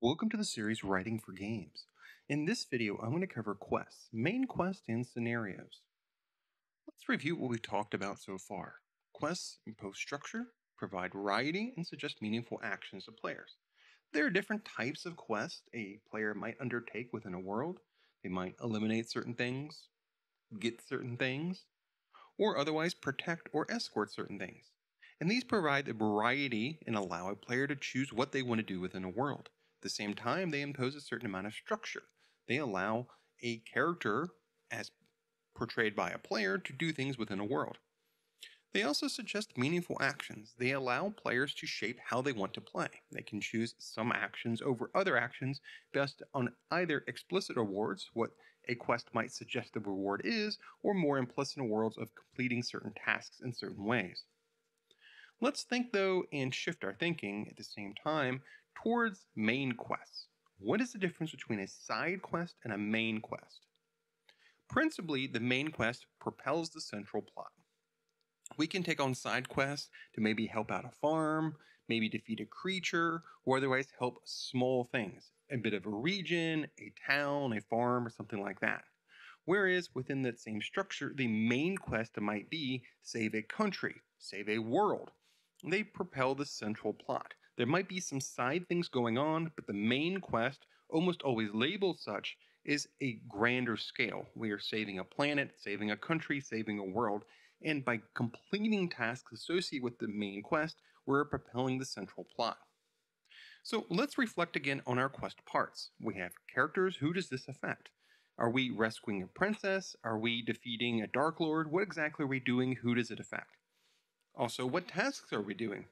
Welcome to the series Writing for Games. In this video, I'm going to cover quests, main quests, and scenarios. Let's review what we've talked about so far. Quests impose structure, provide variety, and suggest meaningful actions to players. There are different types of quests a player might undertake within a world. They might eliminate certain things, get certain things, or otherwise protect or escort certain things. And these provide a variety and allow a player to choose what they want to do within a world. At the same time, they impose a certain amount of structure. They allow a character, as portrayed by a player, to do things within a world. They also suggest meaningful actions. They allow players to shape how they want to play. They can choose some actions over other actions based on either explicit rewards, what a quest might suggest the reward is, or more implicit rewards of completing certain tasks in certain ways. Let's think though and shift our thinking at the same time towards main quests. What is the difference between a side quest and a main quest? Principally, the main quest propels the central plot. We can take on side quests to maybe help out a farm, maybe defeat a creature, or otherwise help small things. A bit of a region, a town, a farm, or something like that. Whereas within that same structure, the main quest might be save a country, save a world. They propel the central plot. There might be some side things going on, but the main quest, almost always labeled such, is a grander scale. We are saving a planet, saving a country, saving a world, and by completing tasks associated with the main quest, we're propelling the central plot. So let's reflect again on our quest parts. We have characters, who does this affect? Are we rescuing a princess? Are we defeating a Dark Lord? What exactly are we doing? Who does it affect? Also, what tasks are we doing?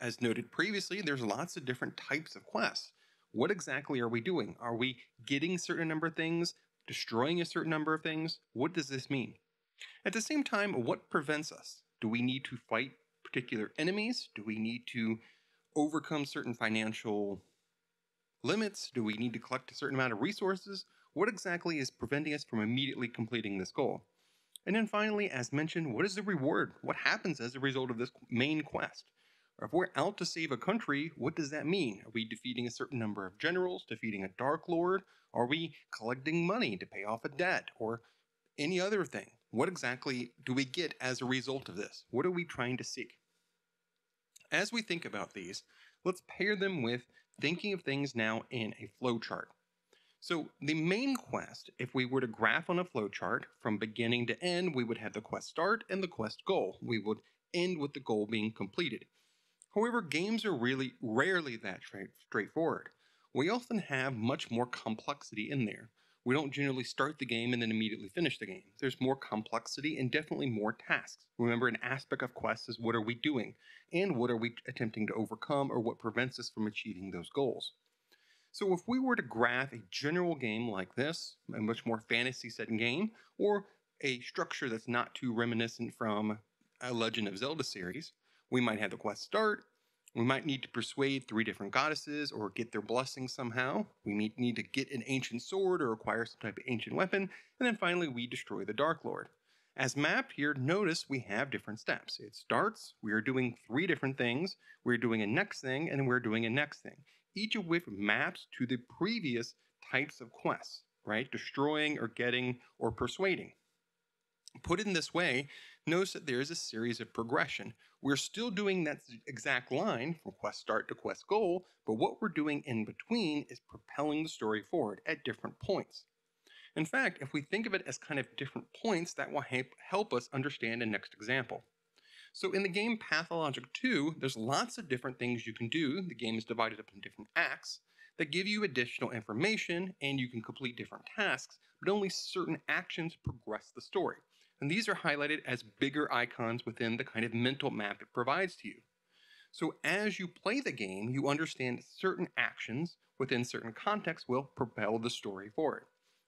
As noted previously, there's lots of different types of quests. What exactly are we doing? Are we getting a certain number of things, destroying a certain number of things? What does this mean? At the same time, what prevents us? Do we need to fight particular enemies? Do we need to overcome certain financial limits? Do we need to collect a certain amount of resources? What exactly is preventing us from immediately completing this goal? And then finally, as mentioned, what is the reward? What happens as a result of this main quest? If we're out to save a country, what does that mean? Are we defeating a certain number of generals, defeating a Dark Lord? Are we collecting money to pay off a debt or any other thing? What exactly do we get as a result of this? What are we trying to seek? As we think about these, let's pair them with thinking of things now in a flowchart. So the main quest, if we were to graph on a flowchart from beginning to end, we would have the quest start and the quest goal. We would end with the goal being completed. However, games are really rarely that straightforward. We often have much more complexity in there. We don't generally start the game and then immediately finish the game. There's more complexity and definitely more tasks. Remember, an aspect of quests is what are we doing and what are we attempting to overcome or what prevents us from achieving those goals. So if we were to graph a general game like this, a much more fantasy setting game, or a structure that's not too reminiscent from a Legend of Zelda series, we might have the quest start. We might need to persuade three different goddesses or get their blessing somehow. We need to get an ancient sword or acquire some type of ancient weapon. And then finally, we destroy the Dark Lord. As mapped here, notice we have different steps. It starts, we are doing three different things. We're doing a next thing, and we're doing a next thing. Each of which maps to the previous types of quests, right? Destroying or getting or persuading. Put in this way, notice that there is a series of progression. We're still doing that exact line from quest start to quest goal, but what we're doing in between is propelling the story forward at different points. In fact, if we think of it as kind of different points, that will help us understand the next example. So in the game Pathologic 2, there's lots of different things you can do. The game is divided up in different acts that give you additional information and you can complete different tasks, but only certain actions progress the story and these are highlighted as bigger icons within the kind of mental map it provides to you. So as you play the game, you understand certain actions within certain contexts will propel the story forward.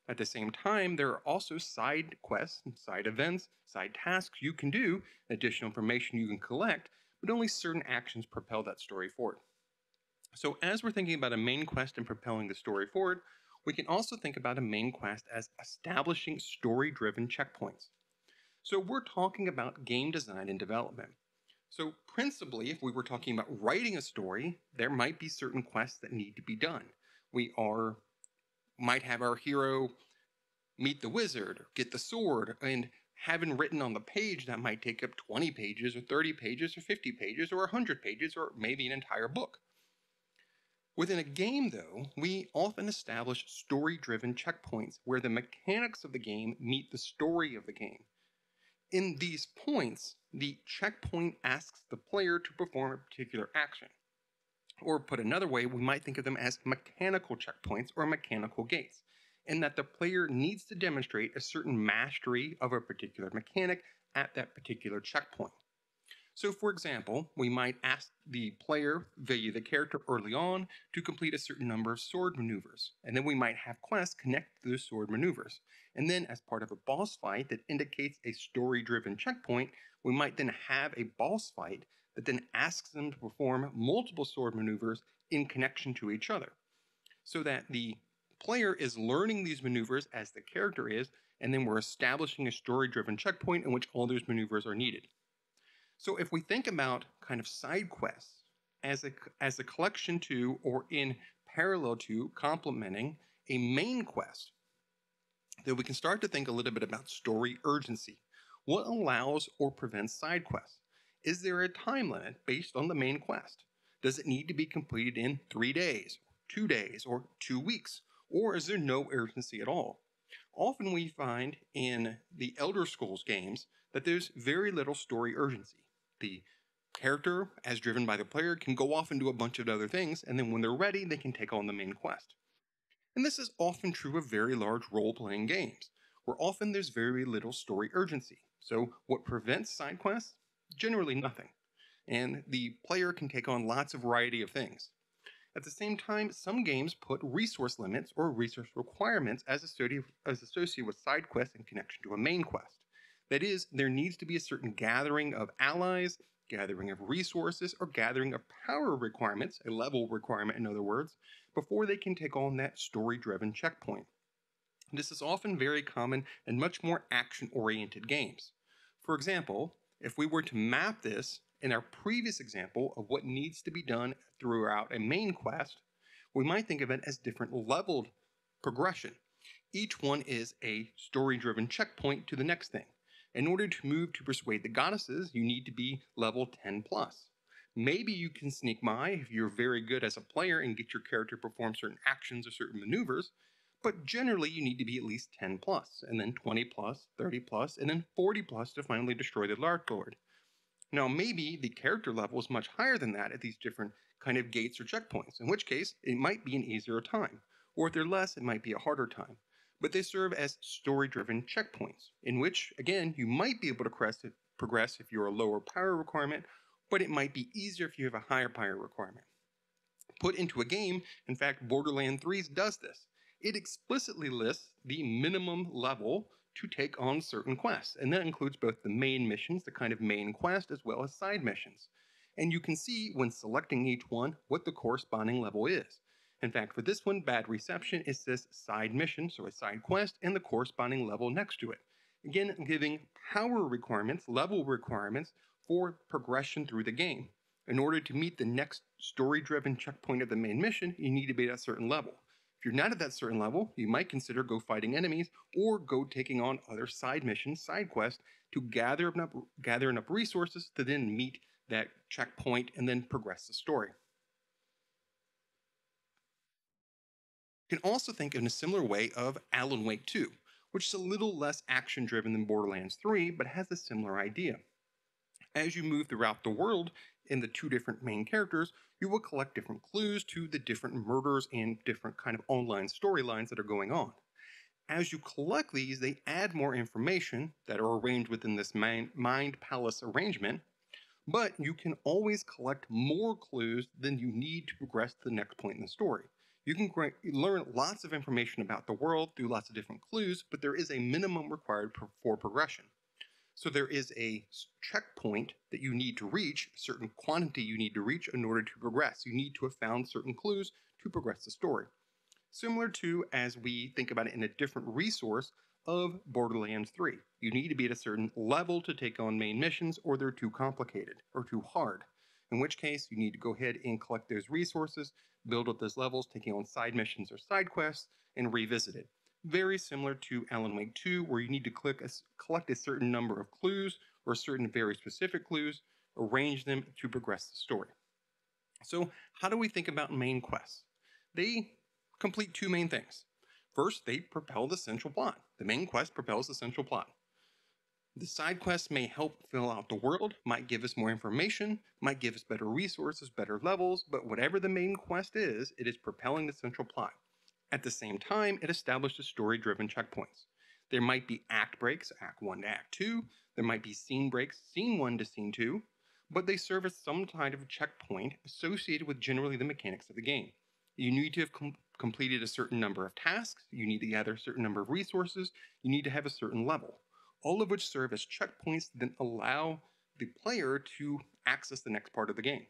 At the same time, there are also side quests, side events, side tasks you can do, additional information you can collect, but only certain actions propel that story forward. So as we're thinking about a main quest and propelling the story forward, we can also think about a main quest as establishing story-driven checkpoints. So we're talking about game design and development. So, principally, if we were talking about writing a story, there might be certain quests that need to be done. We are might have our hero meet the wizard, get the sword, and having written on the page that might take up 20 pages or 30 pages or 50 pages or 100 pages or maybe an entire book. Within a game, though, we often establish story driven checkpoints where the mechanics of the game meet the story of the game. In these points, the checkpoint asks the player to perform a particular action. Or put another way, we might think of them as mechanical checkpoints or mechanical gates in that the player needs to demonstrate a certain mastery of a particular mechanic at that particular checkpoint. So, for example, we might ask the player via the character early on to complete a certain number of sword maneuvers, and then we might have quests connect to those sword maneuvers. And then, as part of a boss fight that indicates a story driven checkpoint, we might then have a boss fight that then asks them to perform multiple sword maneuvers in connection to each other. So that the player is learning these maneuvers as the character is, and then we're establishing a story driven checkpoint in which all those maneuvers are needed. So if we think about kind of side quests as a, as a collection to or in parallel to complementing a main quest, then we can start to think a little bit about story urgency. What allows or prevents side quests? Is there a time limit based on the main quest? Does it need to be completed in three days, two days, or two weeks? Or is there no urgency at all? Often we find in the Elder Scrolls games that there's very little story urgency. The character, as driven by the player, can go off and do a bunch of other things, and then when they're ready, they can take on the main quest. And this is often true of very large role playing games, where often there's very little story urgency. So, what prevents side quests? Generally nothing. And the player can take on lots of variety of things. At the same time, some games put resource limits or resource requirements as associated, as associated with side quests in connection to a main quest. That is, there needs to be a certain gathering of allies, gathering of resources, or gathering of power requirements, a level requirement in other words, before they can take on that story driven checkpoint. This is often very common in much more action oriented games. For example, if we were to map this in our previous example of what needs to be done throughout a main quest, we might think of it as different leveled progression. Each one is a story driven checkpoint to the next thing. In order to move to persuade the goddesses, you need to be level 10 plus. Maybe you can sneak by if you're very good as a player and get your character perform certain actions or certain maneuvers, but generally you need to be at least 10 plus, and then 20 plus, 30 plus, and then 40 plus to finally destroy the Lord. Now, maybe the character level is much higher than that at these different kind of gates or checkpoints, in which case it might be an easier time. Or if they're less, it might be a harder time but they serve as story driven checkpoints, in which, again, you might be able to progress if you're a lower power requirement, but it might be easier if you have a higher power requirement. Put into a game, in fact, Borderlands 3 does this. It explicitly lists the minimum level to take on certain quests, and that includes both the main missions, the kind of main quest, as well as side missions. And you can see when selecting each one what the corresponding level is. In fact, for this one, bad reception, it says side mission, so a side quest, and the corresponding level next to it. Again, giving power requirements, level requirements for progression through the game. In order to meet the next story driven checkpoint of the main mission, you need to be at a certain level. If you're not at that certain level, you might consider go fighting enemies or go taking on other side missions, side quests to gather enough, gather enough resources to then meet that checkpoint and then progress the story. Can also think in a similar way of Alan Wake 2, which is a little less action driven than Borderlands 3, but has a similar idea. As you move throughout the world in the two different main characters, you will collect different clues to the different murders and different kind of online storylines that are going on. As you collect these, they add more information that are arranged within this mind, mind palace arrangement, but you can always collect more clues than you need to progress to the next point in the story. You can learn lots of information about the world through lots of different clues, but there is a minimum required for progression. So there is a checkpoint that you need to reach, a certain quantity you need to reach in order to progress. You need to have found certain clues to progress the story. Similar to as we think about it in a different resource, of Borderlands 3. You need to be at a certain level to take on main missions, or they're too complicated or too hard. In which case, you need to go ahead and collect those resources, build up those levels, taking on side missions or side quests, and revisit it. Very similar to Alan Wake 2, where you need to a, collect a certain number of clues or certain very specific clues, arrange them to progress the story. So, how do we think about main quests? They complete two main things. First, they propel the central plot. The main quest propels the central plot. The side quests may help fill out the world, might give us more information, might give us better resources, better levels, but whatever the main quest is, it is propelling the central plot. At the same time, it establishes story driven checkpoints. There might be act breaks, act 1 to act 2, there might be scene breaks, scene 1 to scene 2, but they serve as some kind of checkpoint associated with generally the mechanics of the game. You need to have com- completed a certain number of tasks, you need to gather a certain number of resources, you need to have a certain level all of which serve as checkpoints that allow the player to access the next part of the game.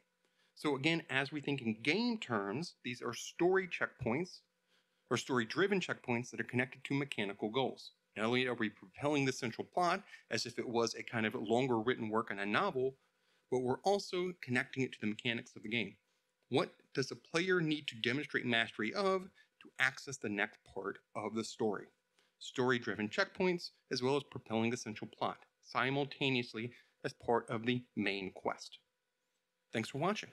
So again, as we think in game terms, these are story checkpoints or story-driven checkpoints that are connected to mechanical goals. Not only are we propelling the central plot as if it was a kind of longer written work in a novel, but we're also connecting it to the mechanics of the game. What does a player need to demonstrate mastery of to access the next part of the story? Story driven checkpoints, as well as propelling the central plot simultaneously as part of the main quest. Thanks for watching.